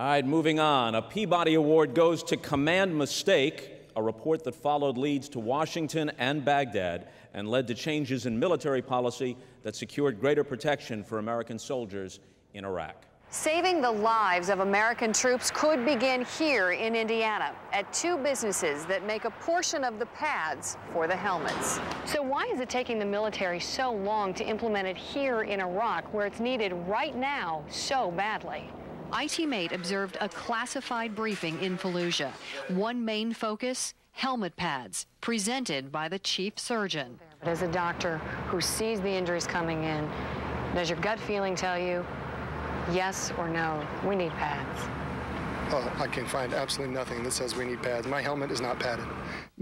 All right, moving on. A Peabody Award goes to Command Mistake, a report that followed leads to Washington and Baghdad and led to changes in military policy that secured greater protection for American soldiers in Iraq. Saving the lives of American troops could begin here in Indiana at two businesses that make a portion of the pads for the helmets. So why is it taking the military so long to implement it here in Iraq where it's needed right now so badly? I-Team 8 observed a classified briefing in Fallujah. One main focus, helmet pads, presented by the chief surgeon. As a doctor who sees the injuries coming in, does your gut feeling tell you, yes or no, we need pads? Oh, I can find absolutely nothing that says we need pads. My helmet is not padded.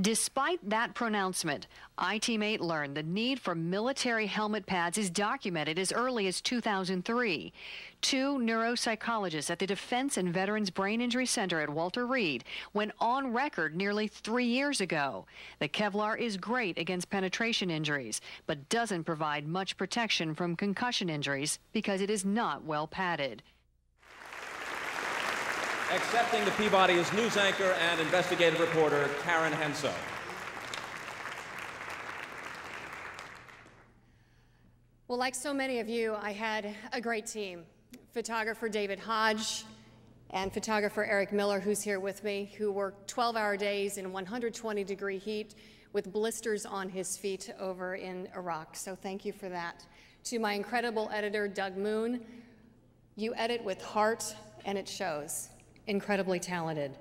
Despite that pronouncement, I-Team 8 learned the need for military helmet pads is documented as early as 2003. Two neuropsychologists at the Defense and Veterans Brain Injury Center at Walter Reed went on record nearly three years ago. The Kevlar is great against penetration injuries, but doesn't provide much protection from concussion injuries because it is not well padded. Accepting the Peabody is news anchor and investigative reporter Karen Hensel. Well, like so many of you, I had a great team. Photographer David Hodge and photographer Eric Miller, who's here with me, who worked 12 hour days in 120 degree heat with blisters on his feet over in Iraq. So thank you for that. To my incredible editor, Doug Moon, you edit with heart and it shows incredibly talented.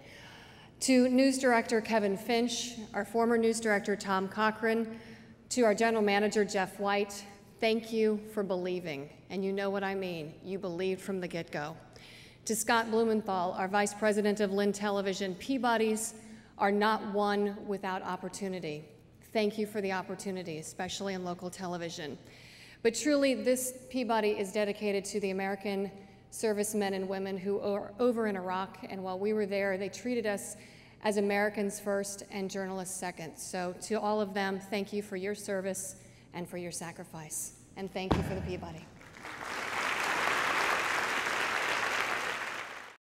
To news director Kevin Finch, our former news director Tom Cochran, to our general manager Jeff White, thank you for believing. And you know what I mean. You believed from the get go. To Scott Blumenthal, our vice president of LIN Television, Peabody's are not won without opportunity. Thank you for the opportunity, especially in local television. But truly, this Peabody is dedicated to the American servicemen and women who are over in Iraq, and while we were there, they treated us as Americans first and journalists second. So to all of them, thank you for your service and for your sacrifice. And thank you for the Peabody.